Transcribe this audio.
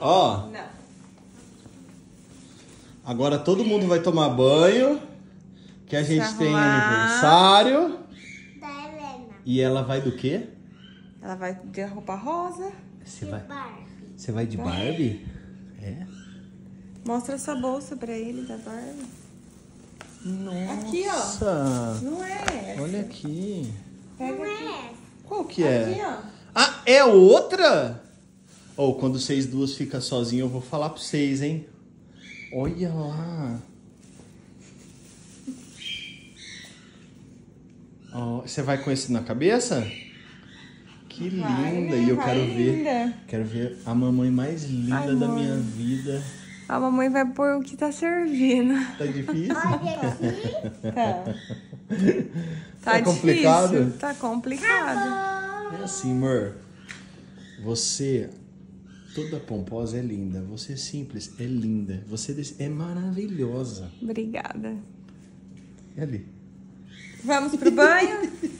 Ó, Não. agora todo mundo vai tomar banho. Que a gente tem aniversário. Da Helena. E ela vai do quê? Ela vai de roupa rosa. Você vai, Barbie. você vai de Barbie? É? Mostra essa bolsa pra ele da Barbie. Aqui, ó. Nossa! Não é. Olha aqui. Pega Não aqui. é? Qual que Aqui, é? ó. Ah, é outra? Ou quando vocês duas ficam sozinhos, eu vou falar pra vocês, hein? Olha lá. Ó, você vai com esse na cabeça? Que Vai, linda! E eu quero ver, linda. quero ver a mamãe mais linda Ai, da mãe. minha vida. A mamãe vai pôr o que tá servindo. Tá difícil? Aqui. Tá. Tá complicado? difícil. Tá complicado. É assim, amor. Você, toda pomposa é linda. Você simples é linda. Você é maravilhosa. Obrigada. É ali. Vamos pro banho?